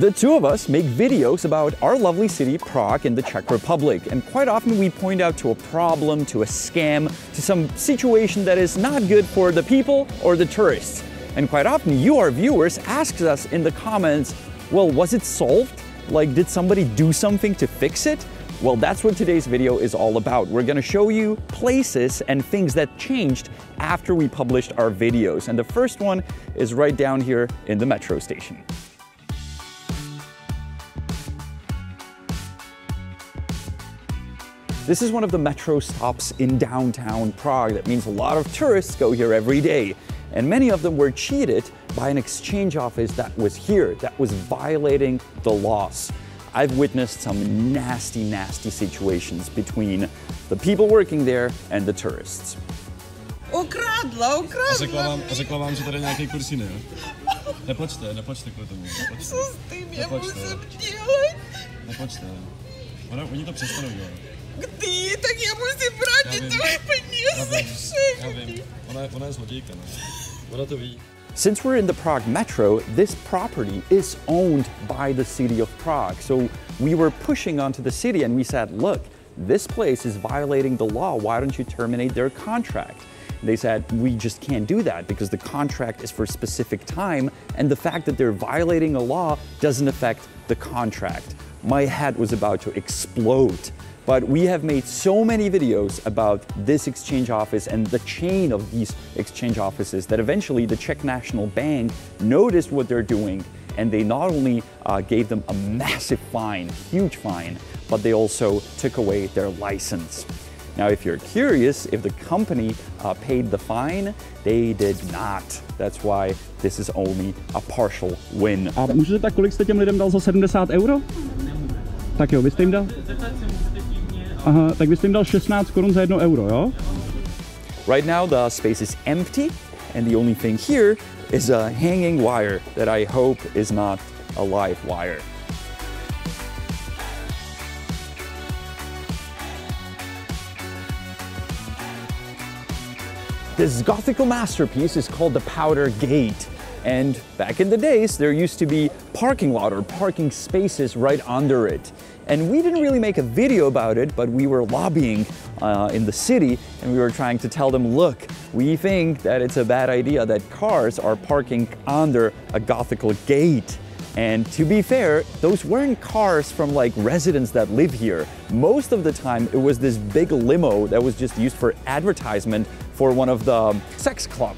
The two of us make videos about our lovely city, Prague, in the Czech Republic, and quite often we point out to a problem, to a scam, to some situation that is not good for the people or the tourists. And quite often you, our viewers, ask us in the comments, well, was it solved? Like, did somebody do something to fix it? Well, that's what today's video is all about. We're gonna show you places and things that changed after we published our videos. And the first one is right down here in the metro station. This is one of the metro stops in downtown Prague. That means a lot of tourists go here every day. And many of them were cheated by an exchange office that was here, that was violating the laws. I've witnessed some nasty, nasty situations between the people working there and the tourists. Ukradla, A řekla vám, ukradla. a řekla vám, že tady nějaký kursín je? Nepočte, nepočte kvůli tomu. Nepočte, Co s tím já Nepočte. musím dělat? nepočte. Ono, oni to přestanou dělat. Kdy? Tak já musím Já vrátit vím. tvoje Já peníze já všechny. vím. Ona, ona je zlodějka, no. Ona to ví. Since we're in the Prague metro, this property is owned by the city of Prague. So we were pushing onto the city and we said, look, this place is violating the law. Why don't you terminate their contract? They said, we just can't do that because the contract is for a specific time, and the fact that they're violating a law doesn't affect the contract. My head was about to explode. But we have made so many videos about this exchange office and the chain of these exchange offices that eventually the Czech National Bank noticed what they're doing and they not only uh, gave them a massive fine, huge fine, but they also took away their license. Now, if you're curious if the company uh, paid the fine, they did not. That's why this is only a partial win. Můžu tak, kolik jste těm lidem dal za 70 euro? Tak jo, vy jste jim dal? Aha, tak jim dal 16 korun za jo? Right now, the space is empty, and the only thing here is a hanging wire that I hope is not a live wire. This Gothical masterpiece is called the Powder Gate. And back in the days, there used to be parking lot or parking spaces right under it. And we didn't really make a video about it, but we were lobbying uh, in the city and we were trying to tell them, look, we think that it's a bad idea that cars are parking under a Gothical gate. And to be fair, those weren't cars from like residents that live here. Most of the time, it was this big limo that was just used for advertisement for one of the sex club.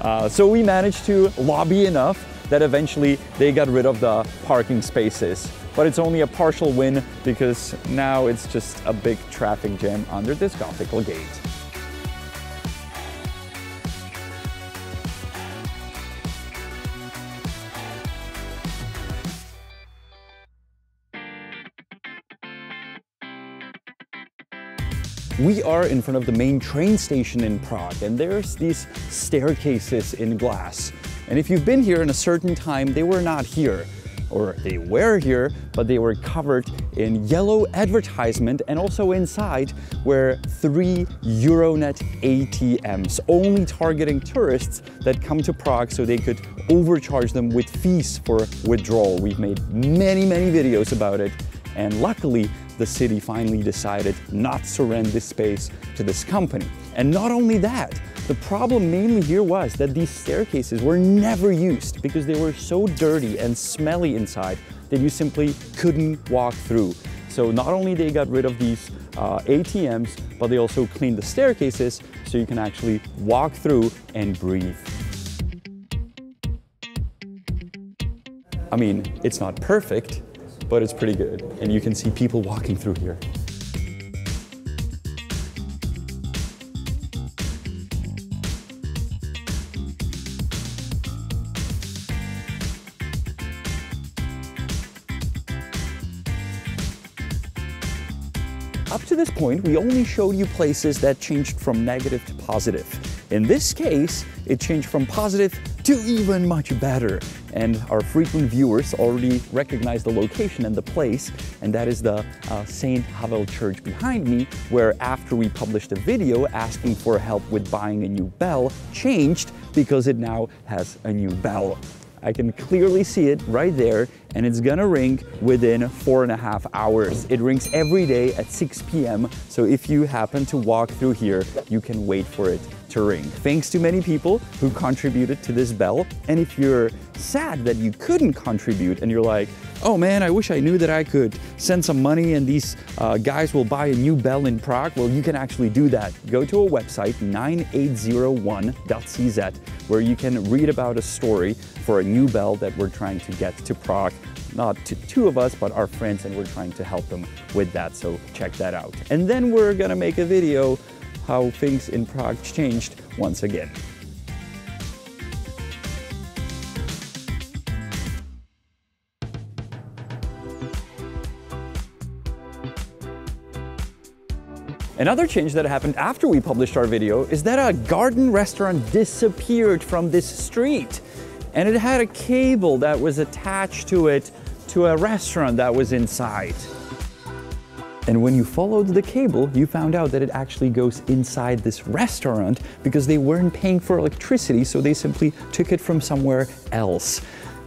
Uh, so we managed to lobby enough that eventually they got rid of the parking spaces. But it's only a partial win because now it's just a big traffic jam under this Gothical gate. We are in front of the main train station in Prague, and there's these staircases in glass. And if you've been here in a certain time, they were not here. Or they were here, but they were covered in yellow advertisement, and also inside were three Euronet ATMs, only targeting tourists that come to Prague so they could overcharge them with fees for withdrawal. We've made many, many videos about it, and luckily, the city finally decided not to rent this space to this company. And not only that, the problem mainly here was that these staircases were never used because they were so dirty and smelly inside that you simply couldn't walk through. So not only they got rid of these uh, ATMs, but they also cleaned the staircases so you can actually walk through and breathe. I mean, it's not perfect, but it's pretty good. And you can see people walking through here. Up to this point, we only showed you places that changed from negative to positive. In this case, it changed from positive to even much better. And our frequent viewers already recognize the location and the place, and that is the uh, St. Havel Church behind me, where after we published a video asking for help with buying a new bell, changed because it now has a new bell. I can clearly see it right there, and it's gonna ring within four and a half hours. It rings every day at 6 p.m. So if you happen to walk through here, you can wait for it to ring. Thanks to many people who contributed to this bell. And if you're sad that you couldn't contribute and you're like, oh man, I wish I knew that I could send some money and these uh, guys will buy a new bell in Prague, well, you can actually do that. Go to a website, 9801.cz, where you can read about a story for a new bell that we're trying to get to Prague not to two of us, but our friends, and we're trying to help them with that. So check that out. And then we're gonna make a video how things in Prague changed once again. Another change that happened after we published our video is that a garden restaurant disappeared from this street. And it had a cable that was attached to it to a restaurant that was inside. And when you followed the cable, you found out that it actually goes inside this restaurant because they weren't paying for electricity, so they simply took it from somewhere else.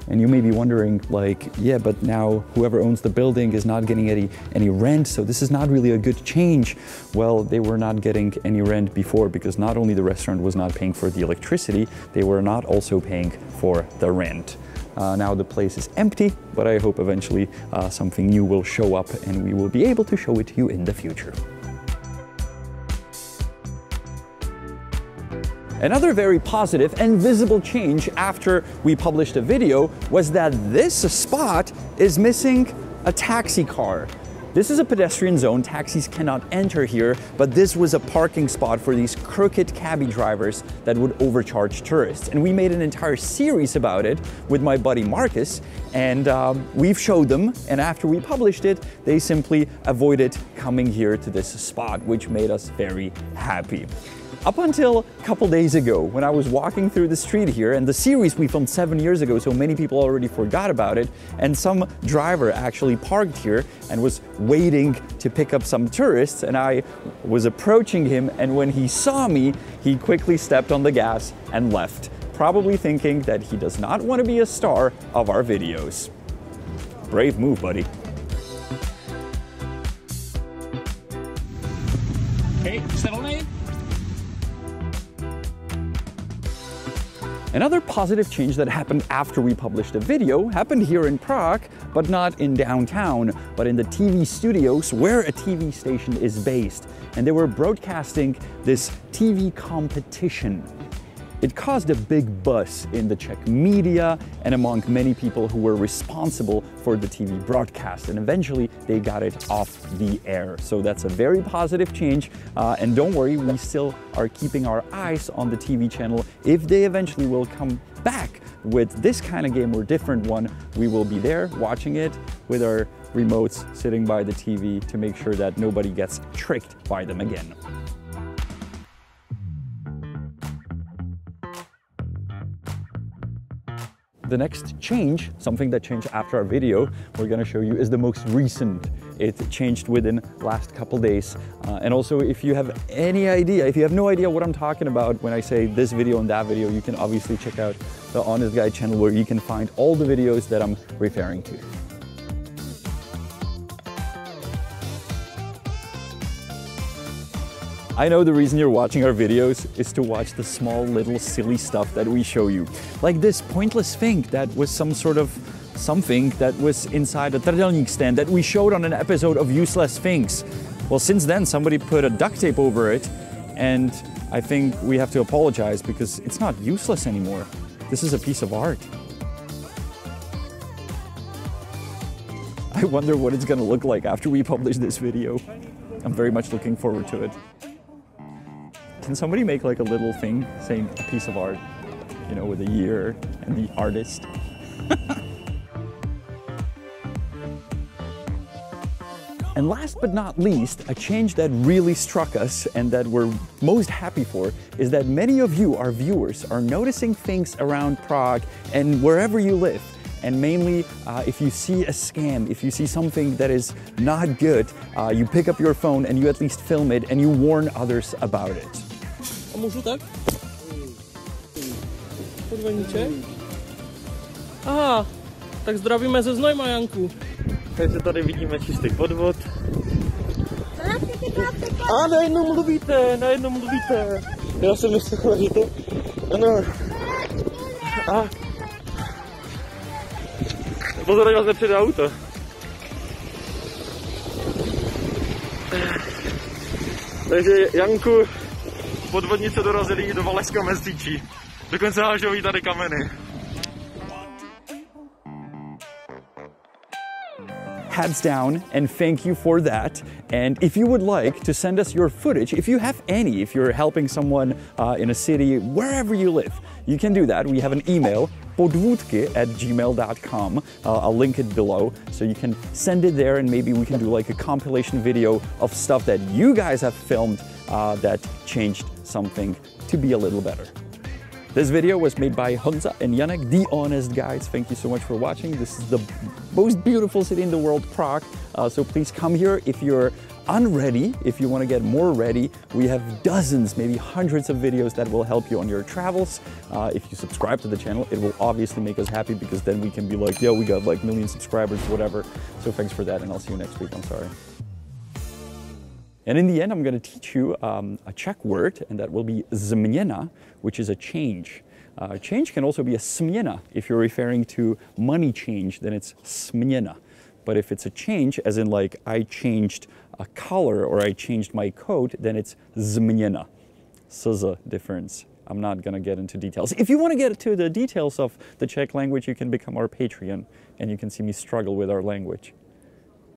And you may be wondering, like, yeah, but now whoever owns the building is not getting any, any rent, so this is not really a good change. Well, they were not getting any rent before because not only the restaurant was not paying for the electricity, they were not also paying for the rent. Uh, now the place is empty, but I hope eventually uh, something new will show up and we will be able to show it to you in the future. Another very positive and visible change after we published a video was that this spot is missing a taxi car. This is a pedestrian zone, taxis cannot enter here, but this was a parking spot for these crooked cabbie drivers that would overcharge tourists. And we made an entire series about it with my buddy Marcus, and um, we've showed them, and after we published it, they simply avoided coming here to this spot, which made us very happy. Up until a couple days ago, when I was walking through the street here, and the series we filmed seven years ago, so many people already forgot about it, and some driver actually parked here and was waiting to pick up some tourists, and I was approaching him, and when he saw me, he quickly stepped on the gas and left, probably thinking that he does not want to be a star of our videos. Brave move, buddy. Another positive change that happened after we published a video happened here in Prague, but not in downtown, but in the TV studios where a TV station is based. And they were broadcasting this TV competition. It caused a big buzz in the Czech media and among many people who were responsible for the TV broadcast. And eventually they got it off the air. So that's a very positive change. Uh, and don't worry, we still are keeping our eyes on the TV channel. If they eventually will come back with this kind of game or different one, we will be there watching it with our remotes sitting by the TV to make sure that nobody gets tricked by them again. The next change, something that changed after our video, we're gonna show you is the most recent. It changed within last couple days. Uh, and also if you have any idea, if you have no idea what I'm talking about when I say this video and that video, you can obviously check out the Honest Guide channel where you can find all the videos that I'm referring to. I know the reason you're watching our videos is to watch the small little silly stuff that we show you. Like this pointless thing that was some sort of something that was inside a Trdelník stand that we showed on an episode of Useless Things. Well, since then somebody put a duct tape over it and I think we have to apologize because it's not useless anymore. This is a piece of art. I wonder what it's gonna look like after we publish this video. I'm very much looking forward to it. Can somebody make like a little thing saying a piece of art, you know, with a year and the artist? and last but not least, a change that really struck us and that we're most happy for is that many of you, our viewers, are noticing things around Prague and wherever you live. And mainly, uh, if you see a scam, if you see something that is not good, uh, you pick up your phone and you at least film it and you warn others about it. A můžu tak? Podvaníček? Aha, tak zdravíme ze Znojma, Janku. Takže tady vidíme čistý podvod. A najednou mluvíte, najednou mluvíte. Já jsem myslel, že to... Ano. A... Pozor, vás nepřijde auto. Takže Janku, podvodnice dorazili do Valašska Mestýčí. Dokonce tady kameny. hands down and thank you for that. And if you would like to send us your footage, if you have any, if you're helping someone uh, in a city, wherever you live, you can do that. We have an email, podvudky at gmail.com. Uh, I'll link it below so you can send it there and maybe we can do like a compilation video of stuff that you guys have filmed uh, that changed something to be a little better. This video was made by Honza and Janek, the honest guys. Thank you so much for watching. This is the most beautiful city in the world, Prague. Uh, so please come here if you're unready, if you want to get more ready. We have dozens, maybe hundreds of videos that will help you on your travels. Uh, if you subscribe to the channel, it will obviously make us happy because then we can be like, yo, we got like million subscribers, whatever. So thanks for that, and I'll see you next week. I'm sorry. And in the end, I'm going to teach you um, a Czech word, and that will be změna, which is a change. Uh, change can also be a směna. If you're referring to money change, then it's směna. But if it's a change, as in like I changed a color or I changed my coat, then it's změna. Suza difference. I'm not going to get into details. If you want to get to the details of the Czech language, you can become our Patreon and you can see me struggle with our language.